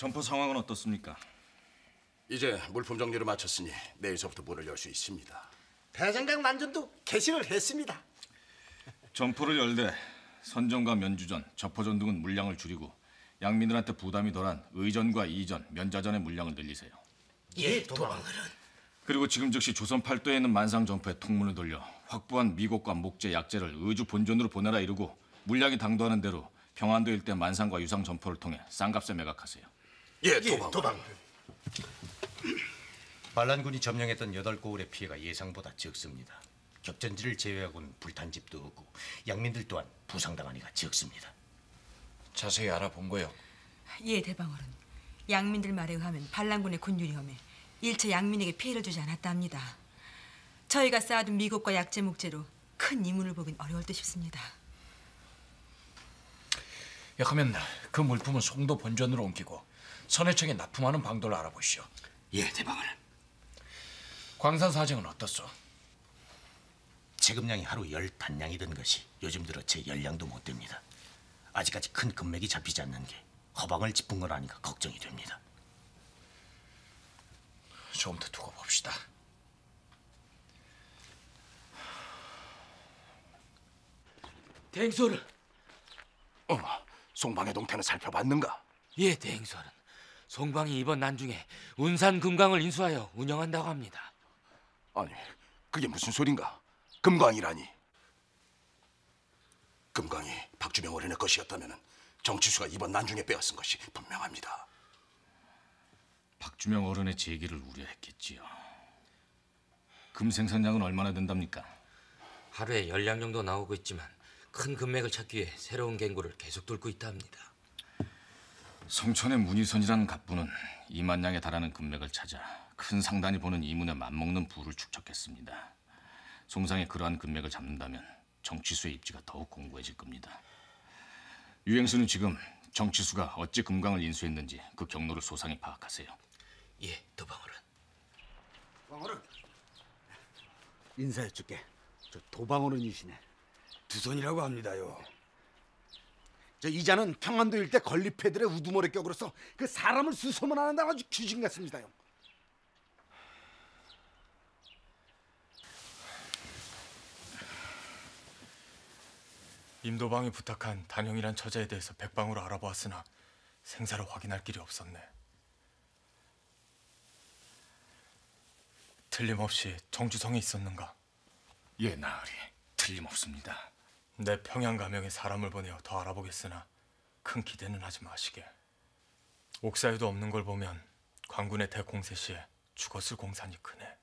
점포 상황은 어떻습니까? 이제 물품 정리를 마쳤으니 내일서부터 문을 열 수 있습니다. 대장장 난전도 개시를 했습니다. 점포를 열되 선전과 면주전, 접포전 등은 물량을 줄이고 양민들한테 부담이 덜한 의전과 이전, 면자전의 물량을 늘리세요. 예, 도방을은 그리고 지금 즉시 조선 팔도에 있는 만상 점포에 통문을 돌려 확보한 미곡과 목재, 약재를 의주 본전으로 보내라 이르고 물량이 당도하는 대로 평안도 일대 만상과 유상 점포를 통해 쌍값에 매각하세요. 예, 예, 도방. 도방. 반란군이 점령했던 여덟 고을의 피해가 예상보다 적습니다. 격전지를 제외하고는 불탄 집도 없고 양민들 또한 부상당한 이가 적습니다. 자세히 알아본 거요. 예, 대방어른. 양민들 말에 의하면 반란군의 군유리험에 일체 양민에게 피해를 주지 않았답니다. 저희가 쌓아둔 미국과 약재 목재로 큰 이문을 보긴 어려울 듯 싶습니다. 야, 그러면 그 물품은 송도 본전으로 옮기고 선해청에 납품하는 방도를 알아보시오. 예, 대방을. 광산 사정은 어떻소? 체금량이 하루 열 단량이던 것이 요즘 들어 제 열량도 못 됩니다. 아직까지 큰 금맥이 잡히지 않는 게 허방을 짚은 걸 아니까 걱정이 됩니다. 좀 더 두고 봅시다. 대행소를 어머, 송방의 동태는 살펴봤는가? 예 대행소는 송방이 이번 난중에 운산 금강을 인수하여 운영한다고 합니다. 아니, 그게 무슨 소린가? 금광이라니. 금광이 박주명 어린의 것이었다면 정치수가 이번 난중에 빼앗은 것이 분명합니다. 박주명 어른의 제기를 우려했겠지요. 금 생산량은 얼마나 된답니까? 하루에 열량 정도 나오고 있지만 큰 금맥을 찾기 위해 새로운 갱구를 계속 뚫고 있다 합니다. 성천의 문희선이라는 갑부는 2만 량에 달하는 금맥을 찾아 큰 상단이 보는 이문에 맞먹는 부를 축적했습니다. 송상의 그러한 금맥을 잡는다면 정치수의 입지가 더욱 공고해질 겁니다. 유행수는 지금 정치수가 어찌 금강을 인수했는지 그 경로를 소상히 파악하세요. 예 도방어른. 도방어른. 인사해 줄게. 저 도방어른이시네. 두 손이라고 합니다요. 저 이자는 평안도 일대 건립회들의 우두머리 격으로서 그 사람을 수소문하는 아주 귀신 같습니다요. 임도방이 부탁한 단영이란 처자에 대해서 백방으로 알아보았으나 생사를 확인할 길이 없었네. 틀림없이 정주성에 있었는가? 예, 나으리. 틀림없습니다. 내 평양 가명에 사람을 보내어 더 알아보겠으나 큰 기대는 하지 마시게. 옥사에도 없는 걸 보면 광군의 대공세 시에 죽었을 공산이 크네.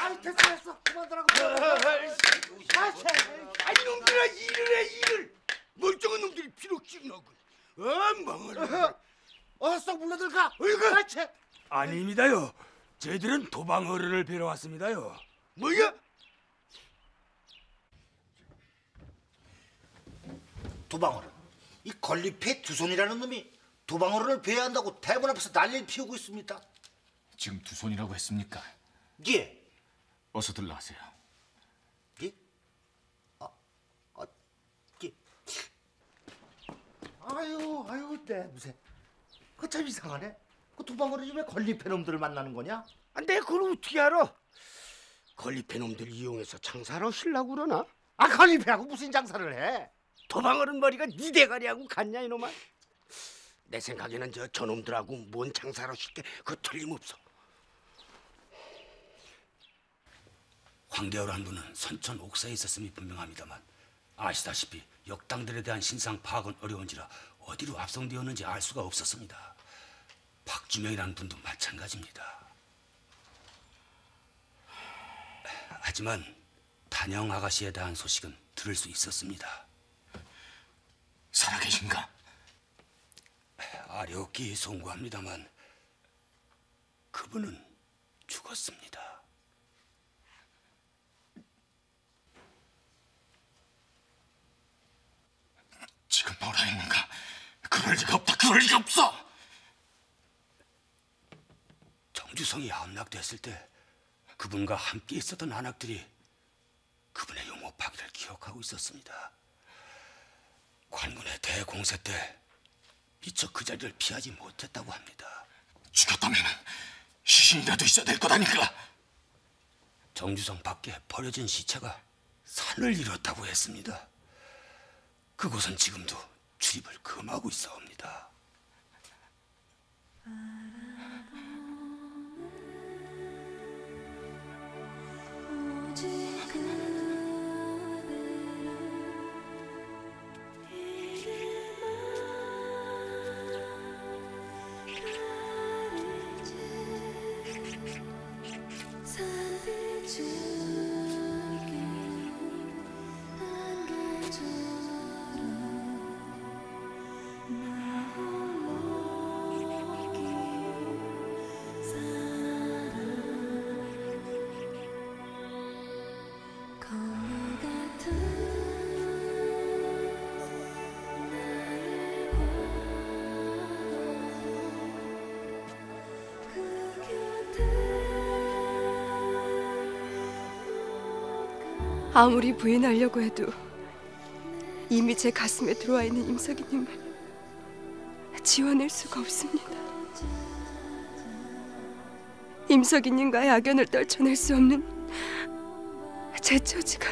아이 됐어 됐어 그만두라고. 아, 쟤. 아니 놈들아 일을 해 일을. 멀쩡한 놈들이 비록지나고. 엉망을. 어서 썩 물러들까. 어이구. 아, 쟤. 아닙니다요. 저희들은 도방 어른을 뵈러 왔습니다요. 뭐야? 도방어른. 이 건립회 두손이라는 놈이 도방어른을 배회한다고 대문 앞에서 난리를 피우고 있습니다. 지금 두 손이라고 했습니까? 예. 어서 들러가세요. 예? 아, 아, 예. 아유, 아유, 내 무새. 그참 이상하네. 그 도방어른이 왜 건립회 놈들을 만나는 거냐? 아, 내가 그걸 어떻게 알아? 건립해 놈들 이용해서 장사를 하려고 그러나? 아, 건립회하고 무슨 장사를 해? 도방 어른 머리가 네 대가리하고 같냐 이놈아? 내 생각에는 저 저놈들하고 뭔 장사로 쉽게 그 틀림없어. 황대호란 분은 선천 옥사에 있었음이 분명합니다만 아시다시피 역당들에 대한 신상 파악은 어려운지라 어디로 압송되었는지 알 수가 없었습니다. 박주명이라는 분도 마찬가지입니다. 하지만 단영 아가씨에 대한 소식은 들을 수 있었습니다. 살아계신가? 아렵기 송구합니다만 그분은 죽었습니다. 그럴 리가 없어. 정주성이 함락됐을 때 그분과 함께 있었던 안악들이 그분의 용업하기를 기억하고 있었습니다. 관군의 대공세 때 미처 그 자리를 피하지 못했다고 합니다. 죽였다면 시신이라도 있어야 될 거다니까. 정주성 밖에 버려진 시체가 산을 이뤘다고 했습니다. 그곳은 지금도 출입을 금하고 있어옵니다. 아무리 부인하려고 해도 이미 제 가슴에 들어와 있는 임석이님을 지워낼 수가 없습니다. 임석이님과의 악연을 떨쳐낼 수 없는 제 처지가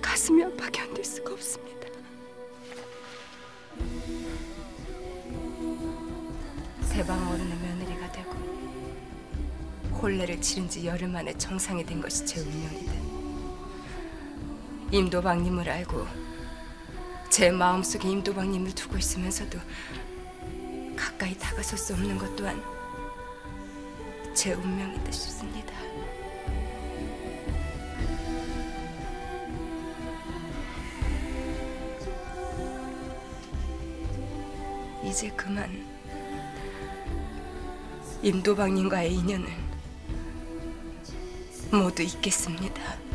가슴이 아파 견딜 수가 없습니다. 세방 어른의 며느리가 되고 혼례를 치른 지 열흘 만에 정상이 된 것이 제 운명이다. 임도방님을 알고 제 마음속에 임도방님을 두고 있으면서도 가까이 다가설 수 없는 것 또한 제 운명이다 싶습니다. 이제 그만 임도방님과의 인연을 모두 잊겠습니다.